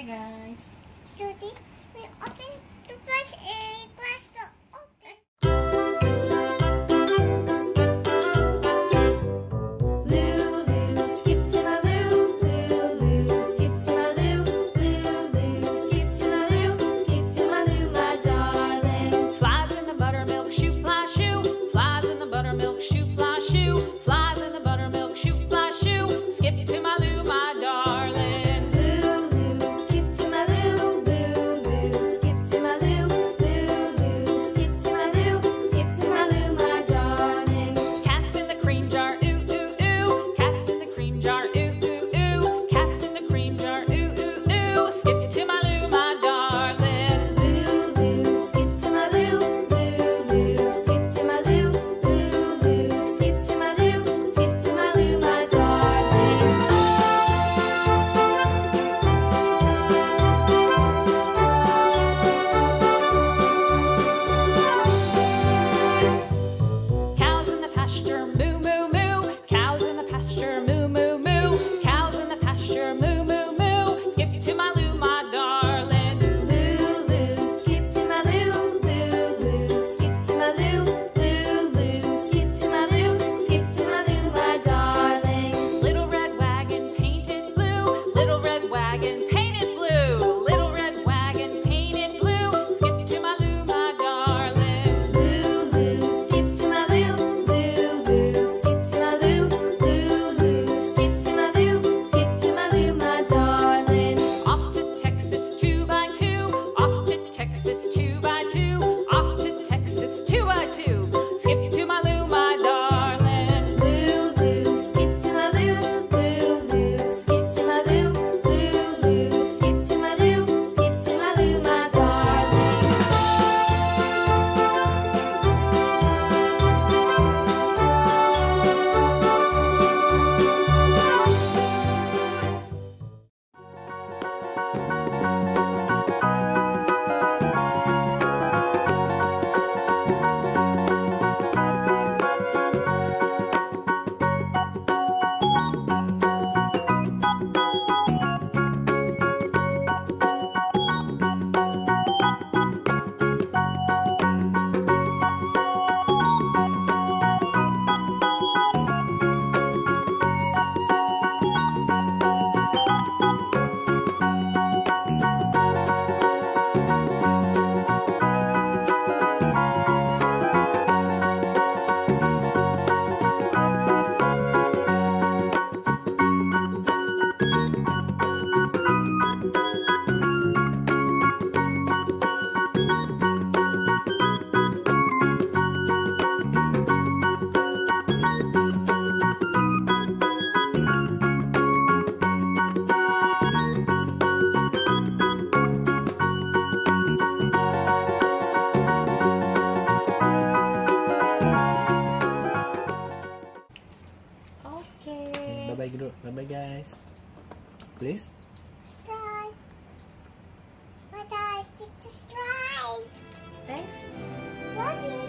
Hey guys. Today we open to first a glass door. dulu. Bye bye guys. Please. Subscribe. But guys, stick subscribe. Thanks. Love you.